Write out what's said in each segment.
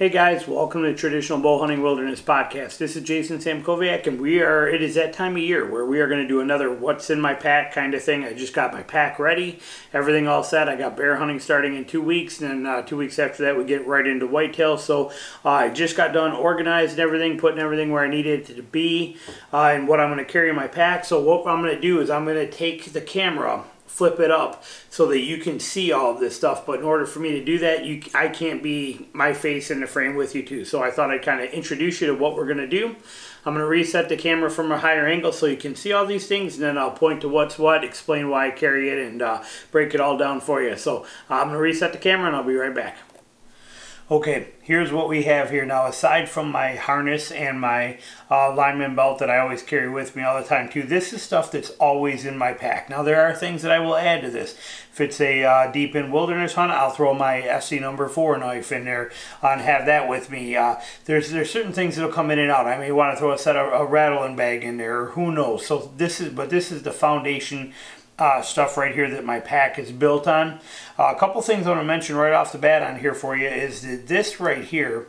Hey guys, welcome to Traditional Bow Hunting Wilderness Podcast. This is Jason Samkoviak, and we are, it is that time of year where we are going to do another What's in My Pack kind of thing. I just got my pack ready, everything all set. I got bear hunting starting in two weeks, and then uh, two weeks after that, we get right into whitetail. So uh, I just got done organizing everything, putting everything where I needed it to be, uh, and what I'm going to carry in my pack. So what I'm going to do is I'm going to take the camera flip it up so that you can see all of this stuff. But in order for me to do that, you I can't be my face in the frame with you too. So I thought I'd kind of introduce you to what we're going to do. I'm going to reset the camera from a higher angle so you can see all these things, and then I'll point to what's what, explain why I carry it, and uh, break it all down for you. So uh, I'm going to reset the camera, and I'll be right back. Okay, here's what we have here. Now, aside from my harness and my uh, lineman belt that I always carry with me all the time too, this is stuff that's always in my pack. Now, there are things that I will add to this. If it's a uh, deep in wilderness hunt, I'll throw my ESEE number 4 knife in there and have that with me. Uh, there's there's certain things that'll come in and out. I may want to throw a set of a rattling bag in there, who knows. So this is, but this is the foundation uh, stuff right here that my pack is built on. Uh, a couple things I want to mention right off the bat on here for you is that this right here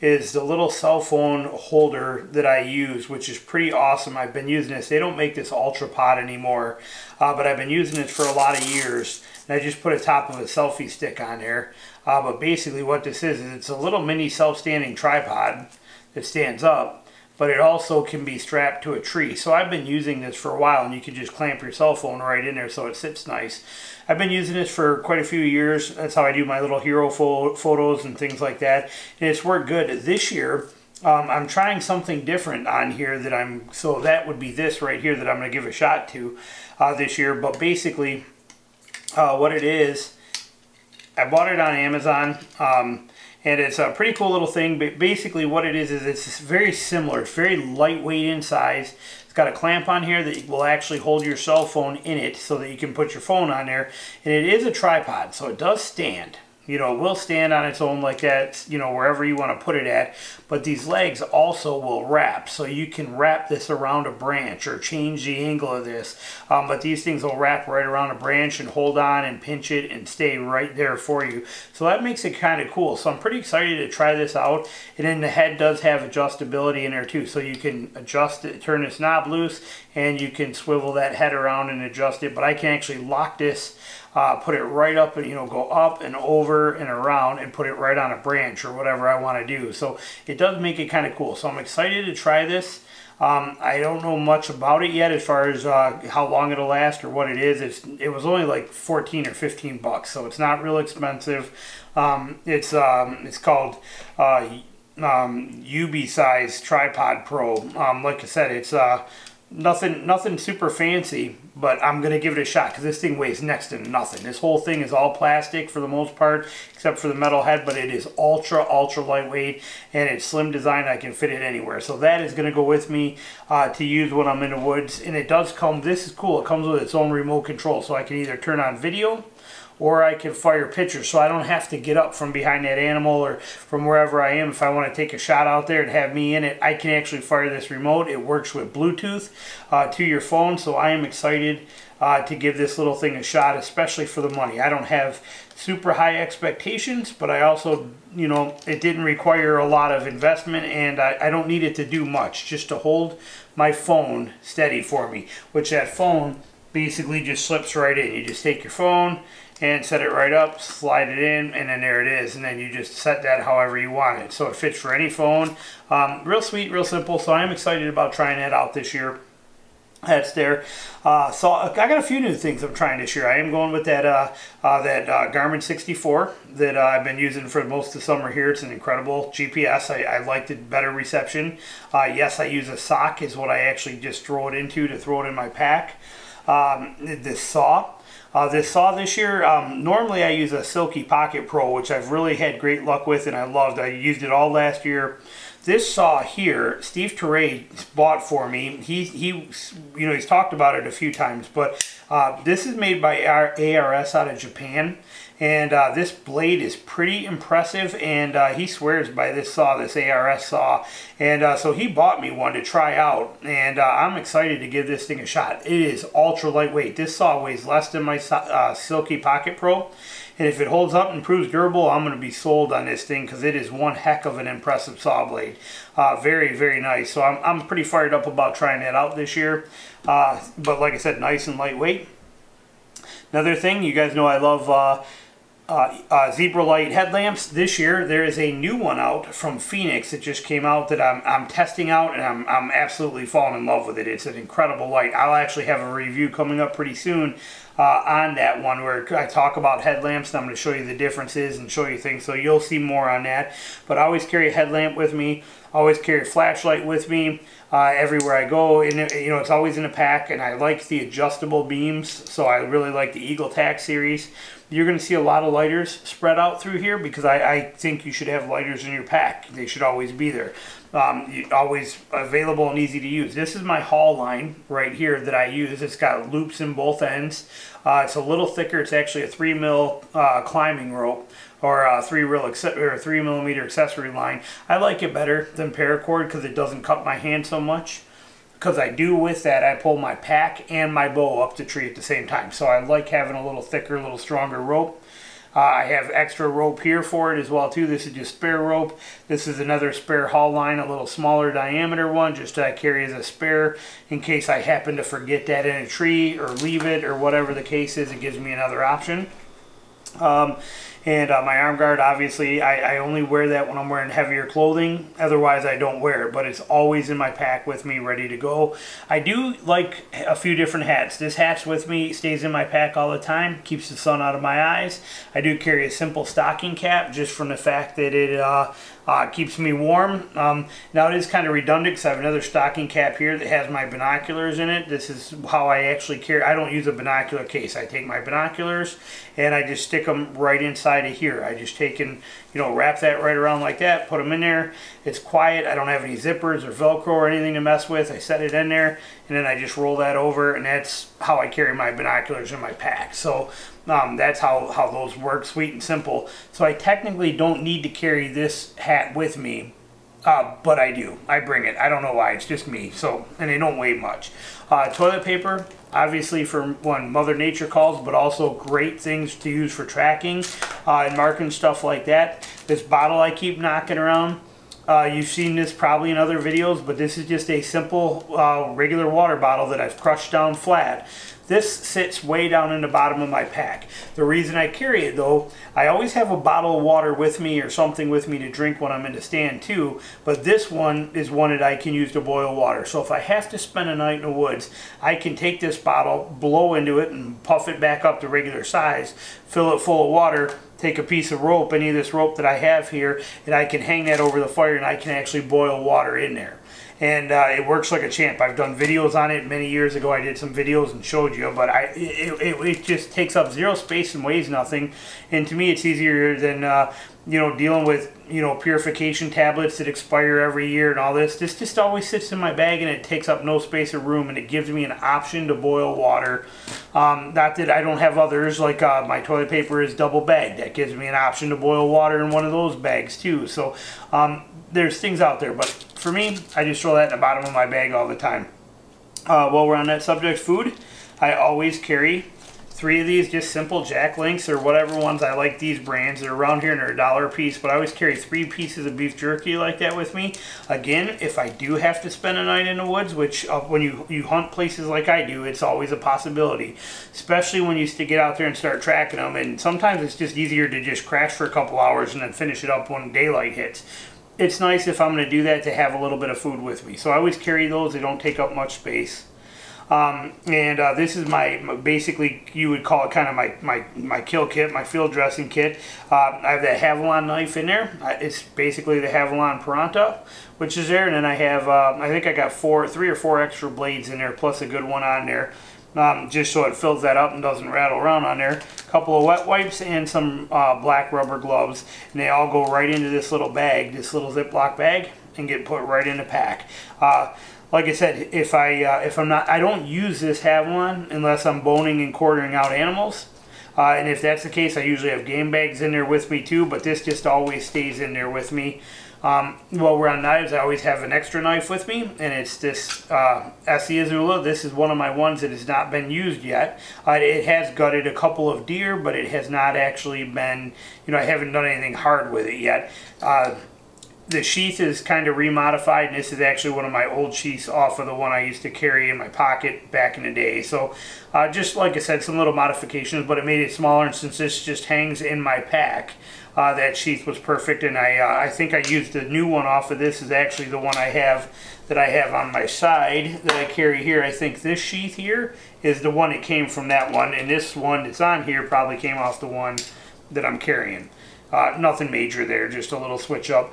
is the little cell phone holder that I use, which is pretty awesome. I've been using this. They don't make this Ultra Pod anymore, uh, but I've been using it for a lot of years. And I just put a top of a selfie stick on there. Uh, but basically what this is, is it's a little mini self-standing tripod that stands up but it also can be strapped to a tree. So I've been using this for a while and you can just clamp your cell phone right in there so it sits nice. I've been using this for quite a few years. That's how I do my little hero photos and things like that. And it's worked good. This year, um, I'm trying something different on here that I'm, so that would be this right here that I'm going to give a shot to uh, this year. But basically, uh, what it is, I bought it on Amazon. Um, and it's a pretty cool little thing. But basically what it is is it's very similar. It's very lightweight in size. It's got a clamp on here that will actually hold your cell phone in it so that you can put your phone on there. And it is a tripod, so it does stand you know, it will stand on its own like that, you know, wherever you want to put it at. But these legs also will wrap. So you can wrap this around a branch or change the angle of this. Um, but these things will wrap right around a branch and hold on and pinch it and stay right there for you. So that makes it kind of cool. So I'm pretty excited to try this out. And then the head does have adjustability in there too. So you can adjust it, turn this knob loose, and you can swivel that head around and adjust it. But I can actually lock this uh, put it right up and you know go up and over and around and put it right on a branch or whatever I want to do so it does make it kind of cool so I'm excited to try this. Um, I don't know much about it yet as far as uh, how long it'll last or what it is. It's it was only like 14 or 15 bucks so it's not real expensive. Um, it's um, it's called uh, um, UB size tripod pro um, like I said it's uh, nothing nothing super fancy but I'm gonna give it a shot because this thing weighs next to nothing. This whole thing is all plastic for the most part except for the metal head but it is ultra ultra lightweight and it's slim design I can fit it anywhere. So that is gonna go with me uh, to use when I'm in the woods and it does come this is cool it comes with its own remote control so I can either turn on video or I can fire pictures so I don't have to get up from behind that animal or from wherever I am. If I want to take a shot out there and have me in it I can actually fire this remote. It works with Bluetooth uh, to your phone. So I am excited uh, to give this little thing a shot especially for the money. I don't have super high expectations but I also you know it didn't require a lot of investment and I, I don't need it to do much just to hold my phone steady for me which that phone basically just slips right in. You just take your phone and set it right up, slide it in, and then there it is. And then you just set that however you want it. So it fits for any phone. Um, real sweet, real simple. So I'm excited about trying that out this year. That's there. Uh, so I got a few new things I'm trying this year. I am going with that uh, uh, that uh, Garmin 64 that uh, I've been using for most of the summer here. It's an incredible GPS. I, I liked it better reception. Uh, yes, I use a sock is what I actually just throw it into to throw it in my pack. Um, this saw uh, this saw this year, um, normally I use a Silky Pocket Pro, which I've really had great luck with and I loved. I used it all last year. This saw here, Steve Teray bought for me. He, he, you know, he's talked about it a few times, but uh, this is made by ARS out of Japan. And uh, this blade is pretty impressive, and uh, he swears by this saw, this ARS saw. And uh, so he bought me one to try out, and uh, I'm excited to give this thing a shot. It is ultra lightweight. This saw weighs less than my uh, Silky Pocket Pro, And if it holds up and proves durable, I'm going to be sold on this thing because it is one heck of an impressive saw blade. Uh, very, very nice. So I'm, I'm pretty fired up about trying that out this year. Uh, but like I said, nice and lightweight. Another thing, you guys know I love uh, uh, uh, Zebralight headlamps. This year there is a new one out from Fenix that just came out that I'm, I'm testing out and I'm, I'm absolutely falling in love with it. It's an incredible light. I'll actually have a review coming up pretty soon uh, on that one where I talk about headlamps and I'm going to show you the differences and show you things. So you'll see more on that. But I always carry a headlamp with me. always carry a flashlight with me uh, everywhere I go. And you know, it's always in a pack and I like the adjustable beams. So I really like the EagleTac series. You're going to see a lot of lighters spread out through here because I, I think you should have lighters in your pack. They should always be there. Um, always available and easy to use. This is my haul line right here that I use. It's got loops in both ends. Uh, it's a little thicker. It's actually a three mil uh, climbing rope or a three real or three millimeter accessory line. I like it better than paracord because it doesn't cut my hand so much because I do with that, I pull my pack and my bow up the tree at the same time. So I like having a little thicker, a little stronger rope. Uh, I have extra rope here for it as well too. This is just spare rope. This is another spare haul line, a little smaller diameter one, just to carry as a spare in case I happen to forget that in a tree or leave it or whatever the case is. It gives me another option. Um, and uh, my arm guard, obviously, I, I, only wear that when I'm wearing heavier clothing. Otherwise, I don't wear it, but it's always in my pack with me, ready to go. I do like a few different hats. This hat's with me, stays in my pack all the time, keeps the sun out of my eyes. I do carry a simple stocking cap just from the fact that it uh, uh, keeps me warm. Um, now it is kind of redundant because I have another stocking cap here that has my binoculars in it. This is how I actually carry. I don't use a binocular case. I take my binoculars and I just stick them right inside of here. I just take and you know wrap that right around like that, put them in there. It's quiet. I don't have any zippers or Velcro or anything to mess with. I set it in there and then I just roll that over and that's how I carry my binoculars in my pack. So um, that's how, how those work, sweet and simple. So I technically don't need to carry this hat with me, uh, but I do. I bring it. I don't know why. It's just me. So, and they don't weigh much. Uh, toilet paper, obviously for when Mother Nature calls, but also great things to use for tracking uh, and marking stuff like that. This bottle I keep knocking around. Uh, you've seen this probably in other videos, but this is just a simple uh, regular water bottle that I've crushed down flat. This sits way down in the bottom of my pack. The reason I carry it though, I always have a bottle of water with me or something with me to drink when I'm in the stand too, but this one is one that I can use to boil water. So if I have to spend a night in the woods, I can take this bottle, blow into it and puff it back up to regular size, fill it full of water, take a piece of rope, any of this rope that I have here, and I can hang that over the fire and I can actually boil water in there and uh, it works like a champ. I've done videos on it many years ago. I did some videos and showed you, but I it, it, it just takes up zero space and weighs nothing. And to me, it's easier than uh, you know dealing with you know purification tablets that expire every year and all this. This just always sits in my bag and it takes up no space or room, and it gives me an option to boil water. Um, not that I don't have others like uh, my toilet paper is double bagged. That gives me an option to boil water in one of those bags too. So um, there's things out there, but for me, I just throw that in the bottom of my bag all the time. Uh, while we're on that subject, food, I always carry three of these just simple Jack Links or whatever ones I like these brands. They're around here and they're a dollar a piece, but I always carry three pieces of beef jerky like that with me. Again, if I do have to spend a night in the woods, which uh, when you, you hunt places like I do, it's always a possibility, especially when you get out there and start tracking them. And sometimes it's just easier to just crash for a couple hours and then finish it up when daylight hits it's nice if I'm going to do that to have a little bit of food with me. So I always carry those. They don't take up much space. Um, and uh, this is my, my, basically you would call it kind of my, my, my kill kit, my field dressing kit. Uh, I have that Havalon knife in there. It's basically the Havalon Piranta, which is there. And then I have, uh, I think I got four, three or four extra blades in there, plus a good one on there um, just so it fills that up and doesn't rattle around on there. A couple of wet wipes and some uh, black rubber gloves. And they all go right into this little bag, this little Ziploc bag, and get put right in the pack. Uh, like I said, if I uh, if I'm not, I don't use this Havalon unless I'm boning and quartering out animals. Uh, and if that's the case, I usually have game bags in there with me too, but this just always stays in there with me. Um, while we're on knives, I always have an extra knife with me, and it's this uh, ESEE Izula. This is one of my ones that has not been used yet. Uh, it has gutted a couple of deer, but it has not actually been, you know, I haven't done anything hard with it yet. Uh, the sheath is kind of remodified and this is actually one of my old sheaths off of the one I used to carry in my pocket back in the day. So uh, just like I said some little modifications but it made it smaller and since this just hangs in my pack uh, that sheath was perfect and I, uh, I think I used the new one off of this is actually the one I have that I have on my side that I carry here. I think this sheath here is the one that came from that one and this one that's on here probably came off the one that I'm carrying. Uh, nothing major there just a little switch up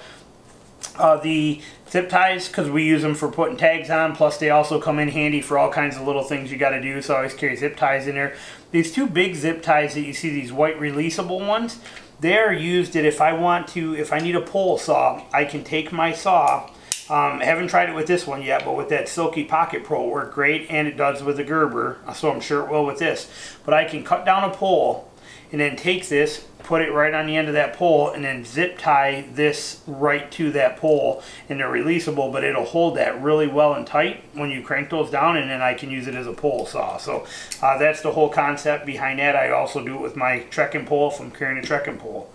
uh, the zip ties, because we use them for putting tags on, plus they also come in handy for all kinds of little things you got to do, so I always carry zip ties in there. These two big zip ties that you see, these white releasable ones, they're used that if I want to, if I need a pole saw, I can take my saw, um, I haven't tried it with this one yet, but with that Silky Pocket Pro, it worked great, and it does with the Gerber, so I'm sure it will with this. But I can cut down a pole, and then take this, put it right on the end of that pole and then zip tie this right to that pole and they're releasable but it'll hold that really well and tight when you crank those down and then I can use it as a pole saw. So uh, that's the whole concept behind that. I also do it with my trekking pole if I'm carrying a trekking pole.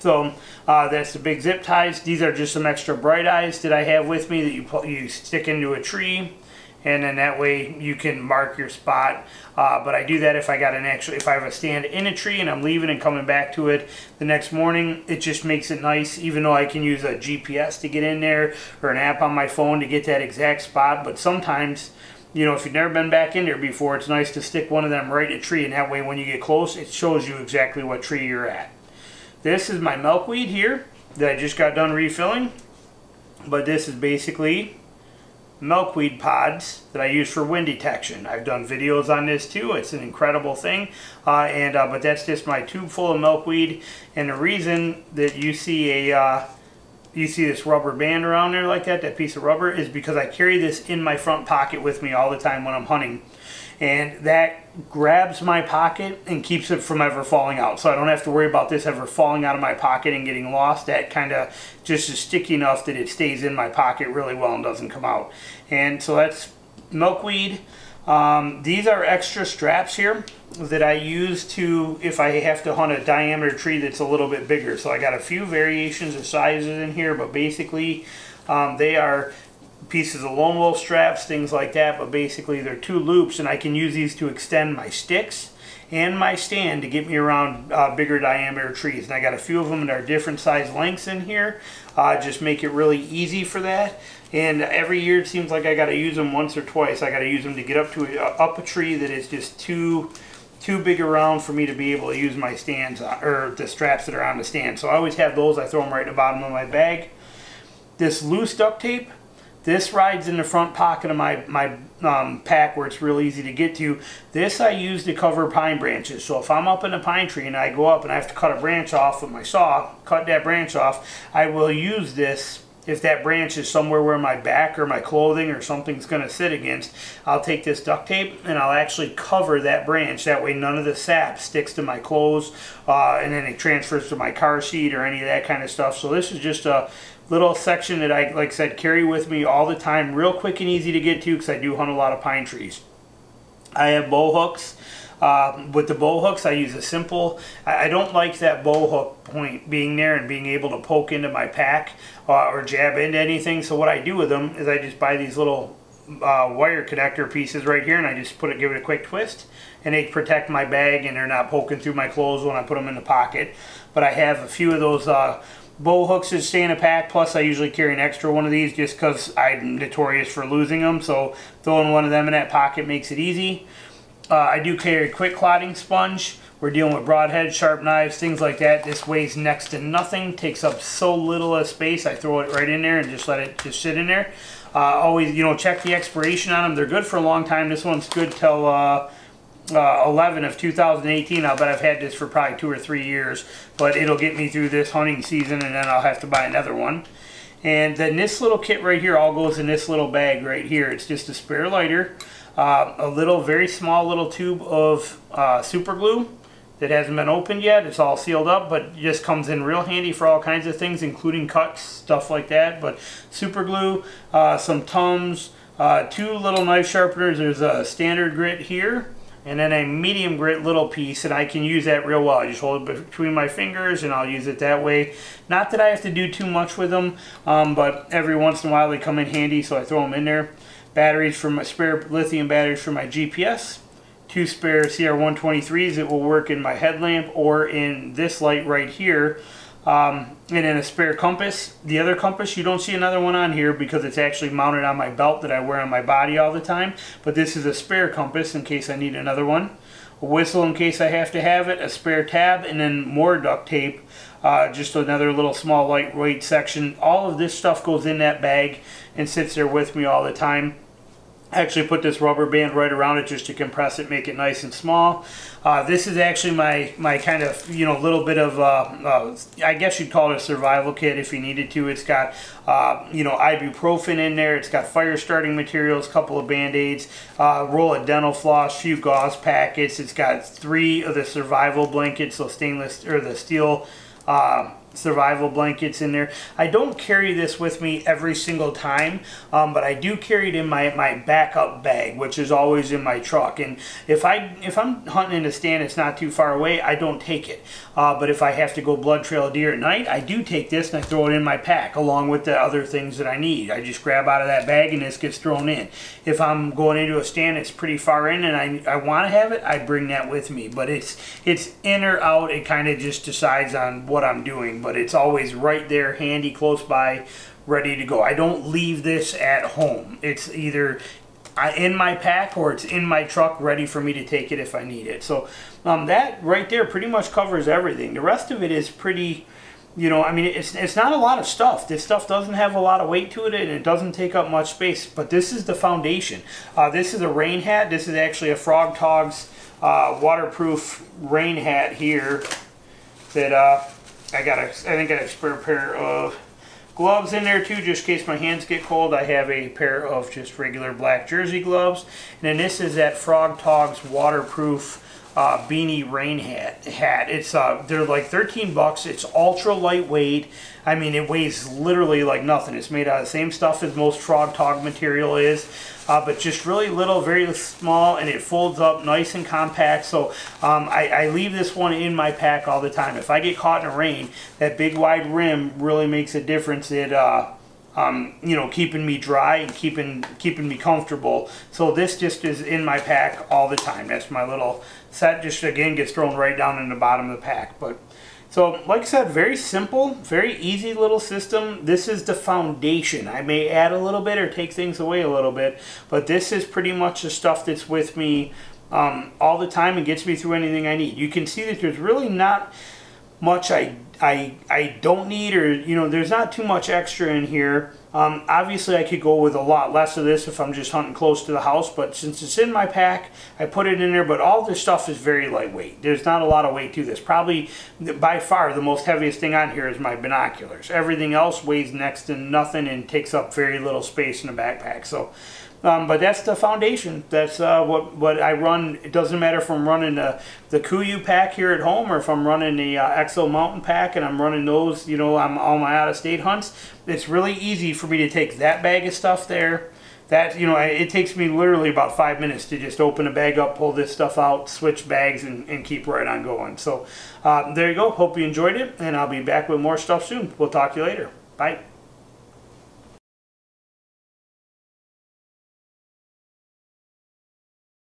So uh, that's the big zip ties. These are just some extra bright eyes that I have with me that you, you stick into a tree and then that way you can mark your spot. Uh, but I do that if I got an actual, if I have a stand in a tree and I'm leaving and coming back to it the next morning, it just makes it nice, even though I can use a GPS to get in there or an app on my phone to get that exact spot. But sometimes, you know, if you've never been back in there before, it's nice to stick one of them right at a tree, and that way when you get close, it shows you exactly what tree you're at. This is my milkweed here that I just got done refilling, but this is basically milkweed pods that I use for wind detection. I've done videos on this too. It's an incredible thing. Uh, and uh, But that's just my tube full of milkweed. And the reason that you see a uh, you see this rubber band around there like that, that piece of rubber, is because I carry this in my front pocket with me all the time when I'm hunting and that grabs my pocket and keeps it from ever falling out. So I don't have to worry about this ever falling out of my pocket and getting lost. That kind of just is sticky enough that it stays in my pocket really well and doesn't come out. And so that's milkweed. Um, these are extra straps here that I use to if I have to hunt a diameter tree that's a little bit bigger. So I got a few variations of sizes in here, but basically um, they are pieces of lone wolf straps, things like that, but basically they're two loops and I can use these to extend my sticks and my stand to get me around uh, bigger diameter trees. And I got a few of them that are different size lengths in here. Uh, just make it really easy for that. And every year it seems like I got to use them once or twice. I got to use them to get up to a, up a tree that is just too too big around for me to be able to use my stands uh, or the straps that are on the stand. So I always have those. I throw them right in the bottom of my bag. This loose duct tape this rides in the front pocket of my, my um, pack where it's real easy to get to. This I use to cover pine branches. So if I'm up in a pine tree and I go up and I have to cut a branch off with my saw, cut that branch off, I will use this if that branch is somewhere where my back or my clothing or something's going to sit against, I'll take this duct tape and I'll actually cover that branch. That way none of the sap sticks to my clothes uh, and then it transfers to my car seat or any of that kind of stuff. So this is just a little section that I, like I said, carry with me all the time. Real quick and easy to get to because I do hunt a lot of pine trees. I have bow hooks. Uh, with the bow hooks, I use a simple, I, I, don't like that bow hook point being there and being able to poke into my pack uh, or jab into anything. So what I do with them is I just buy these little uh, wire connector pieces right here and I just put it, give it a quick twist and they protect my bag and they're not poking through my clothes when I put them in the pocket. But I have a few of those uh, bow hooks that stay in a pack. Plus, I usually carry an extra one of these just because I'm notorious for losing them. So throwing one of them in that pocket makes it easy. Uh, I do carry a quick clotting sponge. We're dealing with broadheads, sharp knives, things like that. This weighs next to nothing, takes up so little of space. I throw it right in there and just let it just sit in there. Uh, always, you know, check the expiration on them. They're good for a long time. This one's good till uh, uh, 11 of 2018. I'll bet I've had this for probably two or three years, but it'll get me through this hunting season and then I'll have to buy another one. And then this little kit right here all goes in this little bag right here. It's just a spare lighter, uh, a little, very small little tube of uh, super glue, that hasn't been opened yet. It's all sealed up, but just comes in real handy for all kinds of things, including cuts, stuff like that. But super glue, uh, some Tums, uh, two little knife sharpeners. There's a standard grit here, and then a medium grit little piece, and I can use that real well. I just hold it between my fingers, and I'll use it that way. Not that I have to do too much with them, um, but every once in a while they come in handy, so I throw them in there. Batteries for my spare lithium batteries for my GPS two spare CR123s. It will work in my headlamp or in this light right here. Um, and then a spare compass. The other compass, you don't see another one on here because it's actually mounted on my belt that I wear on my body all the time. But this is a spare compass in case I need another one. A whistle in case I have to have it, a spare tab, and then more duct tape. Uh, just another little small lightweight section. All of this stuff goes in that bag and sits there with me all the time actually put this rubber band right around it just to compress it, make it nice and small. Uh, this is actually my, my kind of, you know, little bit of, uh, uh, I guess you'd call it a survival kit if you needed to. It's got, uh, you know, ibuprofen in there. It's got fire starting materials, couple of band-aids, uh, roll of dental floss, few gauze packets. It's got three of the survival blankets, so stainless, or the steel uh, survival blankets in there. I don't carry this with me every single time, um, but I do carry it in my, my backup bag, which is always in my truck. And if, I, if I'm hunting in a stand that's not too far away, I don't take it. Uh, but if I have to go blood trail deer at night, I do take this and I throw it in my pack along with the other things that I need. I just grab out of that bag and this gets thrown in. If I'm going into a stand that's pretty far in and I, I want to have it, I bring that with me. But it's, it's in or out. It kind of just decides on what I'm doing but it's always right there, handy, close by, ready to go. I don't leave this at home. It's either in my pack or it's in my truck ready for me to take it if I need it. So um, that right there pretty much covers everything. The rest of it is pretty, you know, I mean, it's, it's not a lot of stuff. This stuff doesn't have a lot of weight to it and it doesn't take up much space, but this is the foundation. Uh, this is a rain hat. This is actually a Frog Togs uh, waterproof rain hat here that uh, I got a, I think I got a spare pair of gloves in there too, just in case my hands get cold. I have a pair of just regular black jersey gloves. And then this is that Frog Togs waterproof uh, beanie rain hat. hat. It's uh, they're like 13 bucks. It's ultra lightweight. I mean, it weighs literally like nothing. It's made out of the same stuff as most frog tog material is, uh, but just really little, very small, and it folds up nice and compact. So um, I, I, leave this one in my pack all the time. If I get caught in a rain, that big wide rim really makes a difference. It uh, um, you know, keeping me dry and keeping keeping me comfortable. So this just is in my pack all the time. That's my little set. Just again gets thrown right down in the bottom of the pack. But so, like I said, very simple, very easy little system. This is the foundation. I may add a little bit or take things away a little bit, but this is pretty much the stuff that's with me um, all the time and gets me through anything I need. You can see that there's really not much I I, I don't need or, you know, there's not too much extra in here. Um, obviously, I could go with a lot less of this if I'm just hunting close to the house, but since it's in my pack, I put it in there, but all this stuff is very lightweight. There's not a lot of weight to this. Probably, by far, the most heaviest thing on here is my binoculars. Everything else weighs next to nothing and takes up very little space in the backpack. So, um, but that's the foundation. That's uh, what what I run. It doesn't matter if I'm running the the Kuiu pack here at home or if I'm running the uh, Exo Mountain pack and I'm running those. You know, I'm all my out of state hunts. It's really easy for me to take that bag of stuff there. That you know, it takes me literally about five minutes to just open a bag up, pull this stuff out, switch bags, and, and keep right on going. So uh, there you go. Hope you enjoyed it, and I'll be back with more stuff soon. We'll talk to you later. Bye.